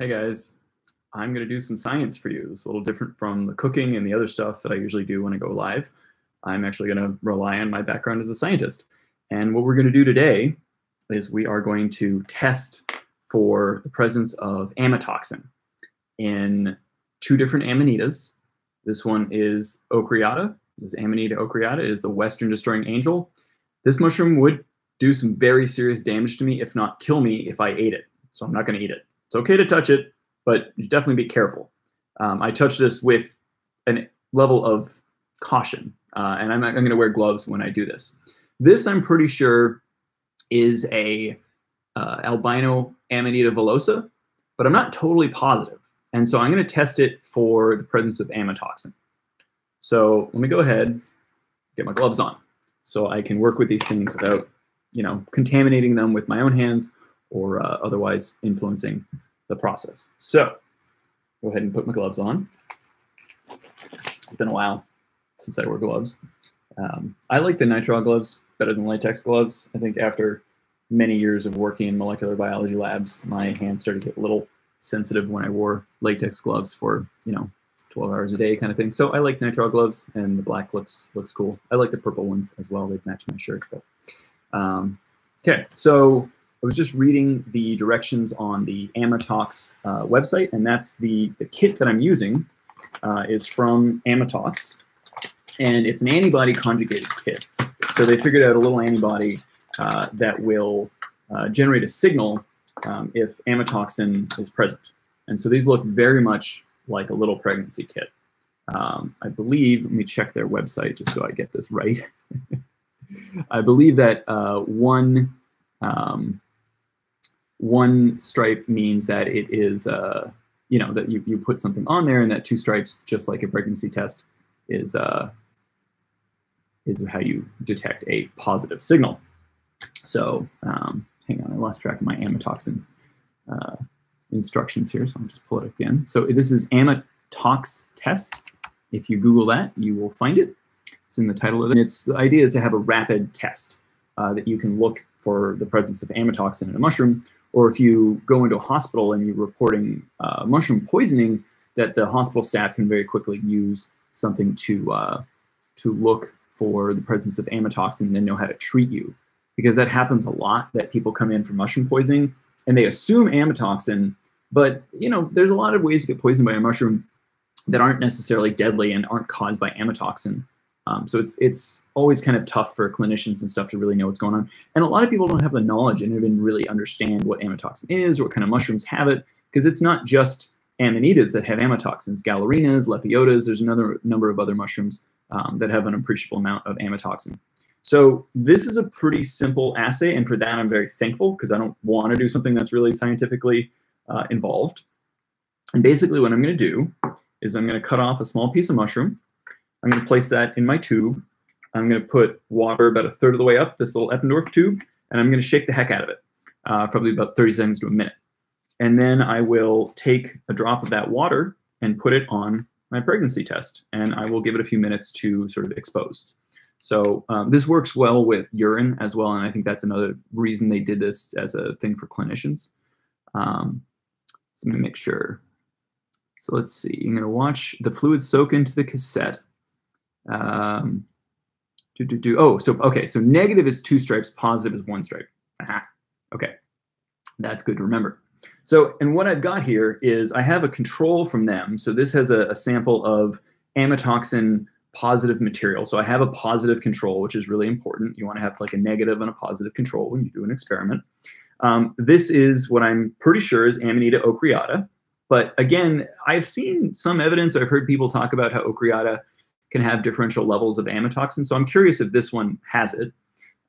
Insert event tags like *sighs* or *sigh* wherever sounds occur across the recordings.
Hey guys, I'm going to do some science for you. It's a little different from the cooking and the other stuff that I usually do when I go live. I'm actually going to rely on my background as a scientist. And what we're going to do today is we are going to test for the presence of amatoxin in two different amanitas. This one is ocreata. This Amanita ocreata. Is the Western destroying angel. This mushroom would do some very serious damage to me, if not kill me, if I ate it. So I'm not going to eat it. It's okay to touch it, but you definitely be careful. Um, I touch this with a level of caution, uh, and I'm, I'm going to wear gloves when I do this. This, I'm pretty sure, is a uh, albino Amanita villosa, but I'm not totally positive. And so I'm going to test it for the presence of amatoxin. So let me go ahead, get my gloves on, so I can work with these things without, you know, contaminating them with my own hands or uh, otherwise influencing the process. So go ahead and put my gloves on. It's been a while since I wore gloves. Um, I like the nitrile gloves better than latex gloves. I think after many years of working in molecular biology labs, my hands started to get a little sensitive when I wore latex gloves for, you know, 12 hours a day kind of thing. So I like nitrile gloves and the black looks looks cool. I like the purple ones as well. They match my shirt. But, um, okay, so I was just reading the directions on the Amatox uh, website, and that's the, the kit that I'm using uh, is from Amatox, and it's an antibody conjugated kit. So they figured out a little antibody uh, that will uh, generate a signal um, if amatoxin is present. And so these look very much like a little pregnancy kit. Um, I believe, let me check their website just so I get this right. *laughs* I believe that uh, one um, one stripe means that it is, uh, you know, that you, you put something on there and that two stripes, just like a pregnancy test, is, uh, is how you detect a positive signal. So um, hang on, I lost track of my amatoxin uh, instructions here, so I'll just pull it up again. So this is amatox test. If you Google that, you will find it. It's in the title of it. It's the idea is to have a rapid test uh, that you can look for the presence of amatoxin in a mushroom or if you go into a hospital and you're reporting uh, mushroom poisoning, that the hospital staff can very quickly use something to uh, to look for the presence of amatoxin and then know how to treat you. Because that happens a lot that people come in for mushroom poisoning and they assume amatoxin, but you know, there's a lot of ways to get poisoned by a mushroom that aren't necessarily deadly and aren't caused by amatoxin. Um, so it's it's always kind of tough for clinicians and stuff to really know what's going on. And a lot of people don't have the knowledge and even really understand what amatoxin is or what kind of mushrooms have it, because it's not just amanitas that have amatoxins, galerinas, lepiotas, there's another number of other mushrooms um, that have an appreciable amount of amatoxin. So this is a pretty simple assay, and for that I'm very thankful because I don't want to do something that's really scientifically uh, involved. And basically what I'm going to do is I'm going to cut off a small piece of mushroom, I'm going to place that in my tube. I'm going to put water about a third of the way up this little Eppendorf tube, and I'm going to shake the heck out of it, uh, probably about 30 seconds to a minute. And then I will take a drop of that water and put it on my pregnancy test, and I will give it a few minutes to sort of expose. So um, this works well with urine as well, and I think that's another reason they did this as a thing for clinicians. Um, so let me make sure. So let's see. I'm going to watch the fluid soak into the cassette. Um, do, do, do. Oh, so, okay, so negative is two stripes, positive is one stripe. Aha. Okay, that's good to remember. So, and what I've got here is I have a control from them. So this has a, a sample of amatoxin positive material. So I have a positive control, which is really important. You want to have like a negative and a positive control when you do an experiment. Um, this is what I'm pretty sure is Amanita ocreata. But again, I've seen some evidence. I've heard people talk about how ocreata can have differential levels of amatoxin. So I'm curious if this one has it.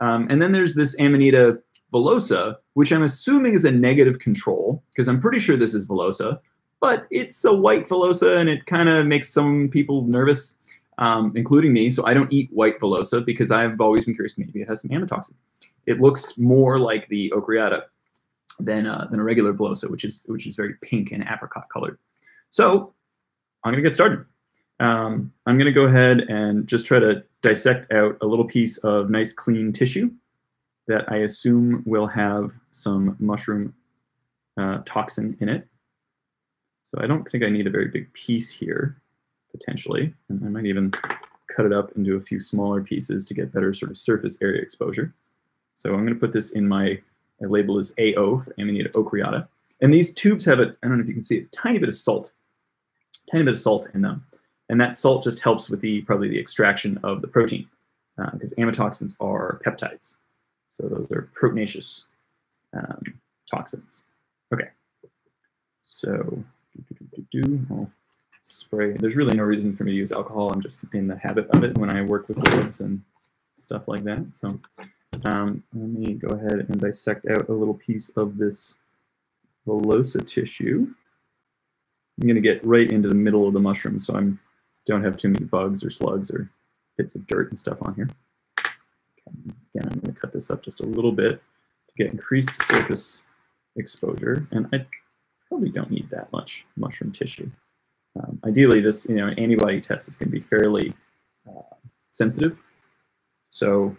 Um, and then there's this Amanita villosa, which I'm assuming is a negative control, because I'm pretty sure this is villosa, but it's a white villosa and it kind of makes some people nervous, um, including me. So I don't eat white villosa because I've always been curious, maybe it has some amatoxin. It looks more like the ocreata than, uh, than a regular villosa, which is, which is very pink and apricot colored. So I'm gonna get started. Um, I'm going to go ahead and just try to dissect out a little piece of nice clean tissue that I assume will have some mushroom uh, toxin in it. So I don't think I need a very big piece here, potentially. And I might even cut it up into a few smaller pieces to get better sort of surface area exposure. So I'm going to put this in my, my label is AO for Amanita ocreata. And these tubes have a, I don't know if you can see, a tiny bit of salt, tiny bit of salt in them. And that salt just helps with the probably the extraction of the protein because uh, amatoxins are peptides. So those are proteinaceous um, toxins. Okay, so do, do, do, I'll spray. There's really no reason for me to use alcohol. I'm just in the habit of it when I work with gloves and stuff like that. So um, let me go ahead and dissect out a little piece of this villosa tissue. I'm going to get right into the middle of the mushroom so I don't have too many bugs or slugs or bits of dirt and stuff on here. Again, I'm going to cut this up just a little bit to get increased surface exposure. And I probably don't need that much mushroom tissue. Um, ideally, this you know an antibody test is going to be fairly uh, sensitive. So,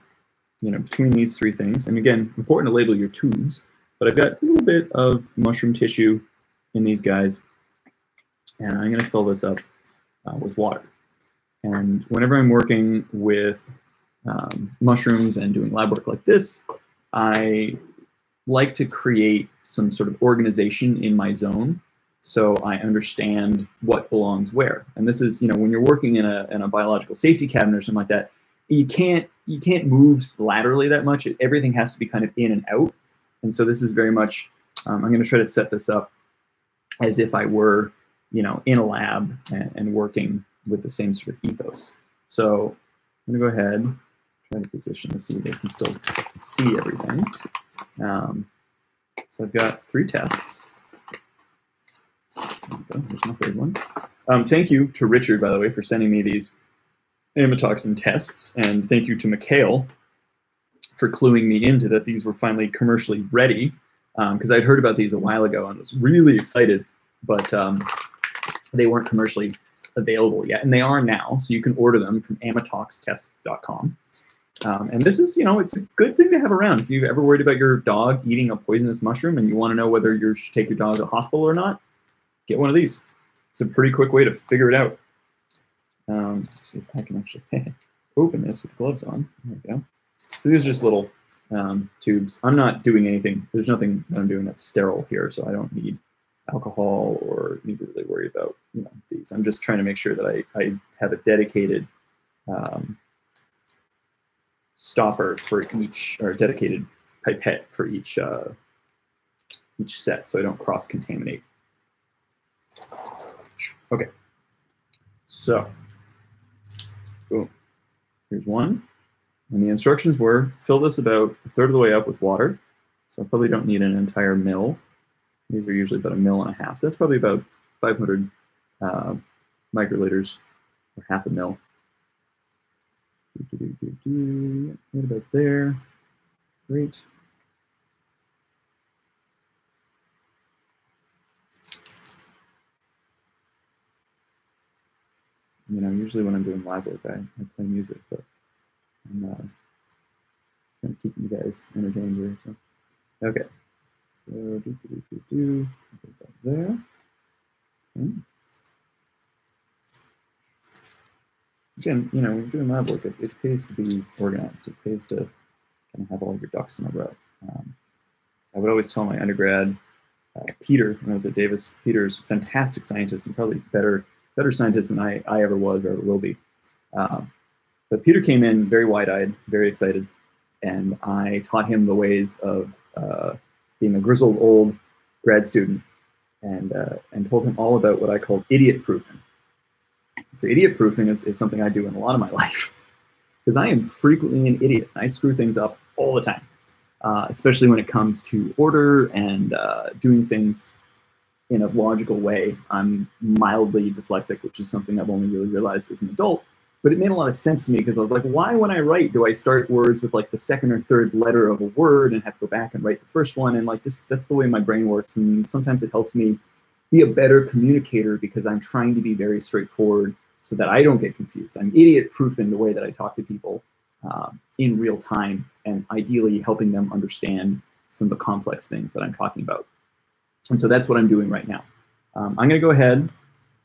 you know, between these three things, and again, important to label your tubes, but I've got a little bit of mushroom tissue in these guys, and I'm going to fill this up uh, with water. And whenever I'm working with um, mushrooms and doing lab work like this, I like to create some sort of organization in my zone so I understand what belongs where. And this is, you know, when you're working in a, in a biological safety cabinet or something like that, you can't you can't move laterally that much. Everything has to be kind of in and out. And so this is very much, um, I'm going to try to set this up as if I were, you know, in a lab and, and working with the same sort of ethos. So I'm to go ahead, try to position this so you guys can still see everything. Um, so I've got three tests. There's my third one. Um, thank you to Richard, by the way, for sending me these amatoxin tests, and thank you to Mikhail for cluing me into that these were finally commercially ready, because um, I'd heard about these a while ago and was really excited, but um, they weren't commercially available yet, and they are now. So you can order them from amatoxtest.com. Um, and this is, you know, it's a good thing to have around. If you've ever worried about your dog eating a poisonous mushroom and you want to know whether you should take your dog to the hospital or not, get one of these. It's a pretty quick way to figure it out. Um, see if I can actually *laughs* open this with gloves on. There we go. So these are just little um, tubes. I'm not doing anything. There's nothing that I'm doing that's sterile here, so I don't need alcohol or need to really worry about you know these. I'm just trying to make sure that I, I have a dedicated um, stopper for each or dedicated pipette for each uh, each set so I don't cross contaminate. Okay, so boom, here's one. And the instructions were fill this about a third of the way up with water. So I probably don't need an entire mill. These are usually about a mill and a half. So that's probably about 500 uh, microliters or half a mill. Right about there. Great. You know, usually when I'm doing live work, I, I play music, but I'm uh, trying to you guys entertained here. So, okay. So do do do do do. there. Okay. Again, you know, when you're doing lab work, it, it, pays to be organized. It pays to kind of have all your ducks in a row. Um, I would always tell my undergrad, uh, Peter, when I was at Davis, Peter's fantastic scientist and probably better better scientist than I, I ever was or will be. Um, but Peter came in very wide-eyed, very excited, and I taught him the ways of uh, being a grizzled old grad student and, uh, and told him all about what I call idiot proofing. So idiot proofing is, is something I do in a lot of my *laughs* life because I am frequently an idiot. I screw things up all the time, uh, especially when it comes to order and uh, doing things in a logical way. I'm mildly dyslexic, which is something I've only really realized as an adult but it made a lot of sense to me because I was like, why, when I write, do I start words with like the second or third letter of a word and have to go back and write the first one? And like, just that's the way my brain works. And sometimes it helps me be a better communicator because I'm trying to be very straightforward so that I don't get confused. I'm idiot proof in the way that I talk to people uh, in real time and ideally helping them understand some of the complex things that I'm talking about. And so that's what I'm doing right now. um, I'm going to go ahead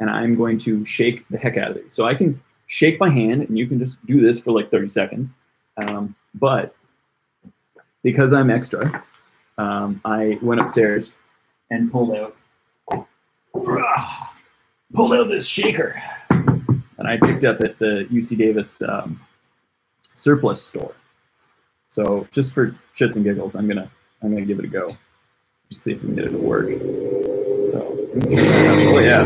and I'm going to shake the heck out of it. So I can shake my hand, and you can just do this for like 30 seconds. Um, but because I'm extra, um, I went upstairs and pulled out *sighs* pulled out this shaker and I picked up at the UC Davis um, surplus store. So just for shits and giggles, I'm gonna I'm gonna give it a go. Let's see if we can get it to work. So *laughs* oh yeah,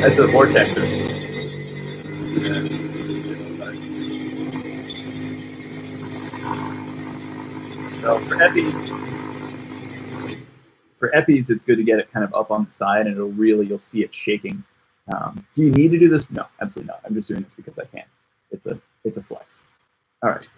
that's a vortexer. So for Eppies, for Eppies, it's good to get it kind of up on the side, and it'll really you'll see it shaking. Um, do you need to do this? No, absolutely not. I'm just doing this because I can. It's a it's a flex. All right.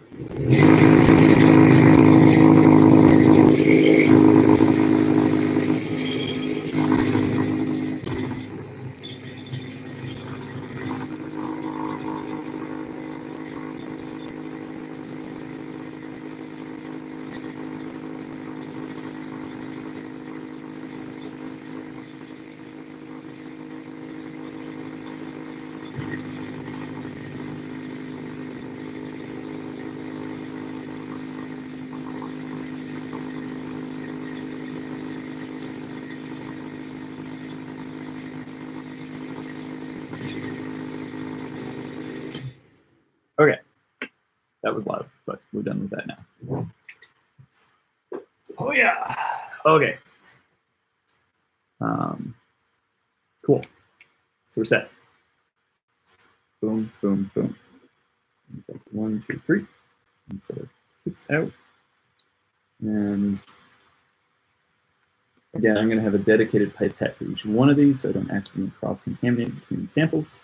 Okay. That was loud, but we're done with that now. Oh yeah. Okay. Um, cool. So we're set. Boom, boom, boom. Okay, one, two, three. And so it's out. And again, I'm going to have a dedicated pipette for each one of these so I don't accidentally cross-contaminate between the samples.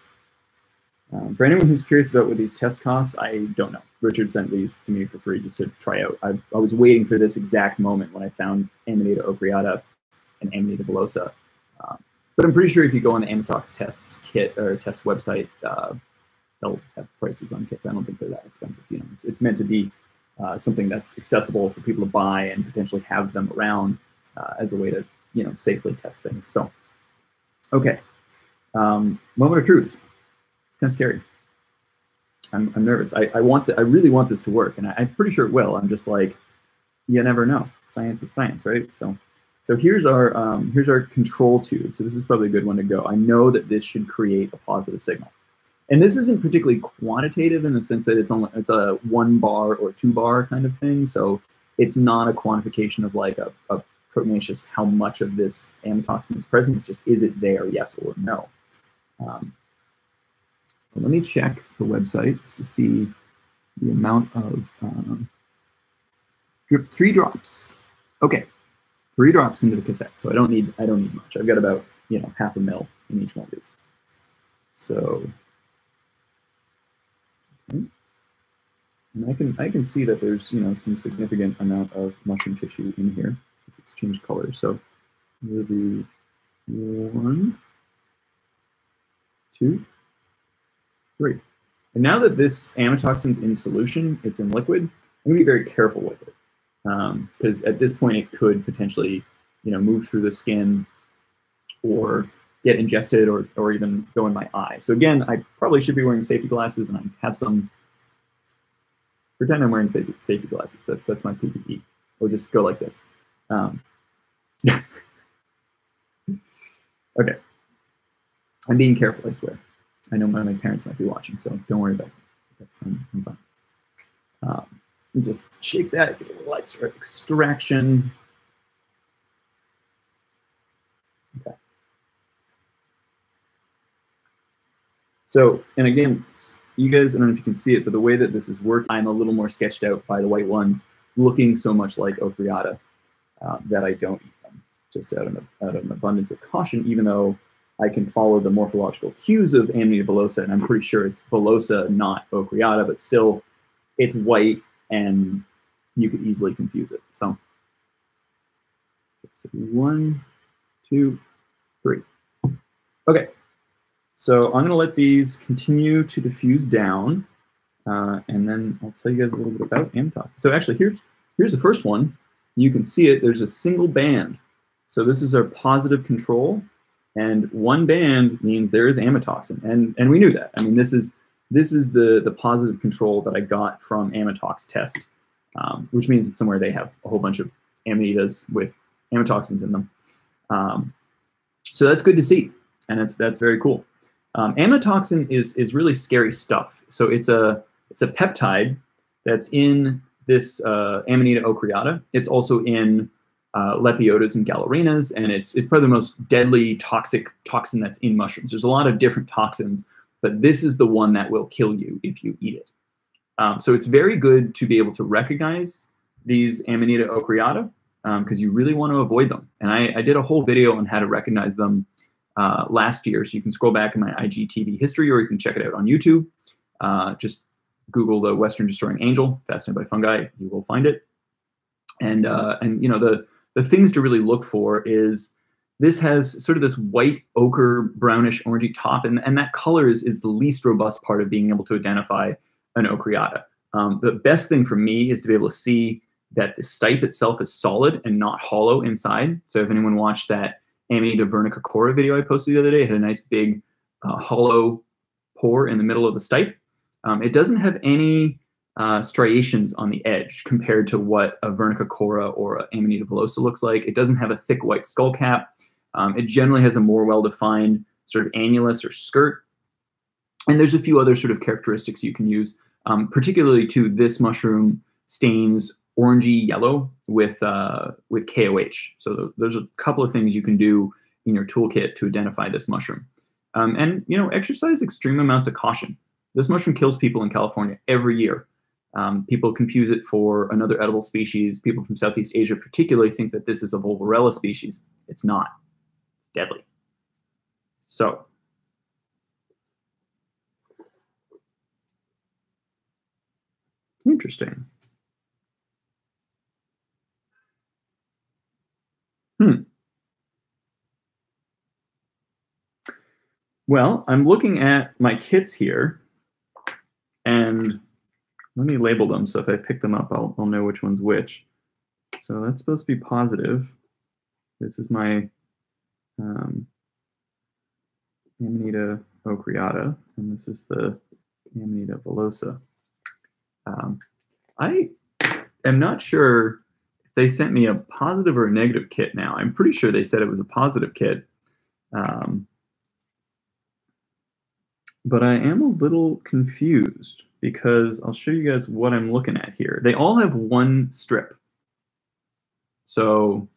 Um, for anyone who's curious about what these tests cost, I don't know. Richard sent these to me for free just to try out. I, I was waiting for this exact moment when I found Amanita ocreata and Amanita villosa. Um, but I'm pretty sure if you go on the Amatox test kit or test website, uh, they'll have prices on kits. I don't think they're that expensive. You know, it's, it's meant to be uh, something that's accessible for people to buy and potentially have them around uh, as a way to, you know, safely test things. So, okay, um, moment of truth it's kind of scary. I'm, I'm nervous. I, I want the, I really want this to work, and I, am pretty sure it will. I'm just like, you never know. Science is science, right? So, so here's our um, here's our control tube. So this is probably a good one to go. I know that this should create a positive signal, and this isn't particularly quantitative in the sense that it's only it's a one bar or two bar kind of thing. So it's not a quantification of like a, a prognasis how much of this amatoxin is present. It's just is it there, yes or no. Um, let me check the website just to see the amount of um, drip three drops. Okay, three drops into the cassette. So I don't need I don't need much. I've got about you know half a mil in each one of these. So okay. and I can I can see that there's you know some significant amount of mushroom tissue in here because it's changed color. So do one, two, three. And now that this amatoxin's in solution, it's in liquid, I'm gonna be very careful with it. Because um, at this point it could potentially, you know, move through the skin or get ingested or, or even go in my eye. So again, I probably should be wearing safety glasses and I have some, pretend I'm wearing safety, safety glasses. That's, that's my PPE. Or just go like this. Um, *laughs* okay. I'm being careful, I swear. I know my, my parents might be watching, so don't worry about it. That's um, fine. Um, just shake that, get a little extra extraction. Okay. So, and again, you guys, I don't know if you can see it, but the way that this is worked, I'm a little more sketched out by the white ones, looking so much like Ocreata uh, that I don't eat them, just out of, out of an abundance of caution, even though I can follow the morphological cues of Amanita villosa, and I'm pretty sure it's villosa, not ocreata, but still it's white and you could easily confuse it. So, one, two, three. Okay, so I'm gonna let these continue to diffuse down, uh, and then I'll tell you guys a little bit about Amatox. So actually, here's here's the first one. You can see it. There's a single band So this is our positive control, and one band means there is amatoxin, and and we knew that. I mean, this is this is the the positive control that I got from amatox test, um, which means that somewhere they have a whole bunch of amanitas with amatoxins in them. Um, so that's good to see, and that's that's very cool. Um, amatoxin is is really scary stuff. So it's a it's a peptide that's in this uh, Amanita ocreata. It's also in uh, Lepiotas and Galerinas, and it's it's probably the most deadly toxic toxin that's in mushrooms. There's a lot of different toxins, but this is the one that will kill you if you eat it. Um, so it's very good to be able to recognize these Amanita ocreata because um, you really want to avoid them. And I, I, did a whole video on how to recognize them uh, last year, so you can scroll back in my IGTV history or you can check it out on YouTube. Uh, just Google the Western Destroying Angel, fascinated by fungi, you will find it. And uh, and you know the the things to really look for is this has sort of this white ochre brownish orangey top and, and that color is, is the least robust part of being able to identify an ocreata. Um, the best thing for me is to be able to see that the stipe itself is solid and not hollow inside. So if anyone watched that amanita vernicoccora video i posted the other day it had a nice big uh, hollow pore in the middle of the stipe. Um, it doesn't have any uh, striations on the edge compared to what a Vernicoccora or a Amanita villosa looks like. It doesn't have a thick white skull cap. Um, it generally has a more well-defined sort of annulus or skirt. And there's a few other sort of characteristics you can use, um, particularly to this mushroom stains orangey yellow with uh, with KOH. So th there's a couple of things you can do in your toolkit to identify this mushroom. Um, and you know, exercise extreme amounts of caution. This mushroom kills people in California every year. Um, people confuse it for another edible species. People from Southeast Asia particularly think that this is a Volvariella species. It's not. It's deadly. So, interesting. Hmm. Well, I'm looking at my kits here, let me label them so if I pick them up, I'll, I'll know which one's which. So that's supposed to be positive. This is my um, Amanita ocreata, and this is the Amanita villosa. Um, I am not sure if they sent me a positive or a negative kit now. I'm pretty sure they said it was a positive kit. Um, but I am a little confused because I'll show you guys what I'm looking at here. They all have one strip. So,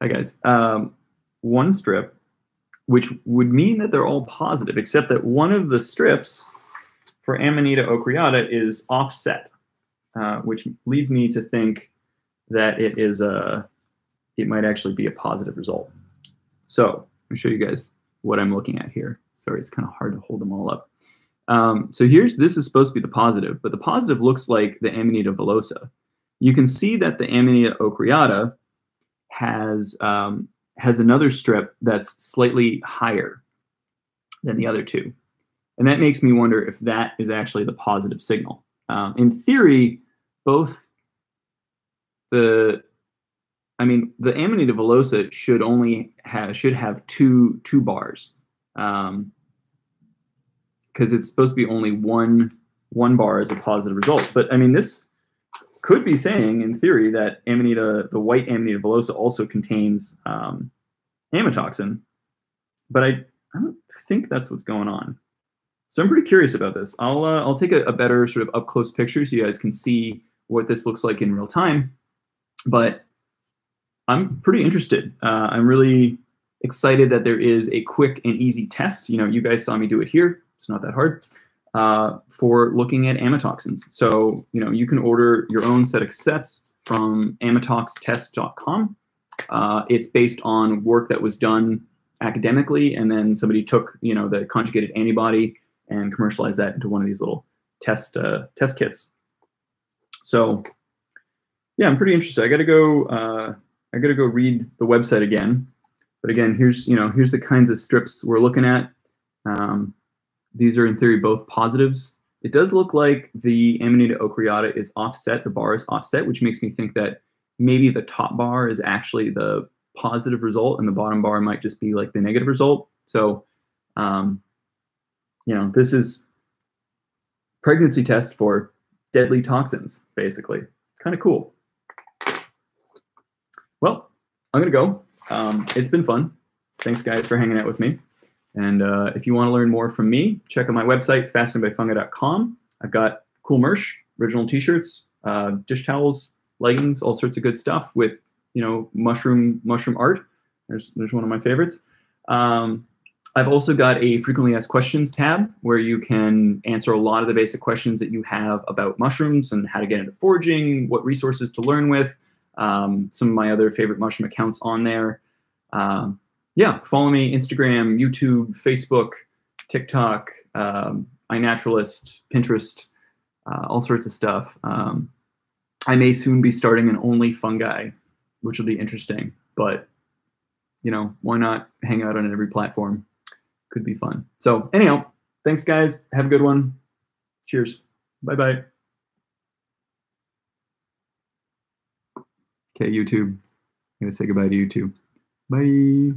hi guys, um, one strip, which would mean that they're all positive, except that one of the strips for Amanita ocreata is offset, uh, which leads me to think that it is a, it might actually be a positive result. So let me show you guys what I'm looking at here. Sorry, it's kind of hard to hold them all up. Um, so here's this is supposed to be the positive, but the positive looks like the Amanita villosa. You can see that the Amanita ocreata has um, has another strip that's slightly higher than the other two, and that makes me wonder if that is actually the positive signal. Um, in theory, both the I mean, the Amanita villosa should only have should have two two bars. Um, because it's supposed to be only one one bar as a positive result. But I mean, this could be saying, in theory, that Amanita, the white Amanita villosa, also contains um, amatoxin. But I, I don't think that's what's going on. So I'm pretty curious about this. I'll uh, I'll take a, a, better sort of up close picture so you guys can see what this looks like in real time. But I'm pretty interested. Uh, I'm really excited that there is a quick and easy test. You know, you guys saw me do it here. It's not that hard uh, for looking at amatoxins. So, you know, you can order your own set of sets from amatoxtest.com. Uh, it's based on work that was done academically, and then somebody took, you know, the conjugated antibody and commercialized that into one of these little test uh, test kits. So, yeah, I'm pretty interested. I got to go. I got to go read the website again. But again, here's you know here's the kinds of strips we're looking at. Um, these are in theory both positives. It does look like the Amanita ocreata is offset, the bar is offset, which makes me think that maybe the top bar is actually the positive result, and the bottom bar might just be like the negative result. So, um, you know, this is pregnancy test for deadly toxins, basically. Kind of cool. Well, I'm gonna go. Um, it's been fun. Thanks, guys, for hanging out with me. And uh, if you want to learn more from me, check out my website, fascinatedbyfungi.com. I've got cool merch, original t-shirts, uh, dish towels, leggings, all sorts of good stuff with you know mushroom mushroom art. There's there's one of my favorites. Um, I've also got a frequently asked questions tab where you can answer a lot of the basic questions that you have about mushrooms and how to get into foraging, what resources to learn with, um, some of my other favorite mushroom accounts on there. Um, yeah, follow me Instagram, YouTube, Facebook, TikTok, um, iNaturalist, Pinterest, uh, all sorts of stuff. Um, I may soon be starting an only fungi, which will be interesting. But you know, why not hang out on every platform? Could be fun. So anyhow, thanks guys. Have a good one. Cheers. Bye bye. Okay, YouTube. I'm gonna say goodbye to YouTube. Bye.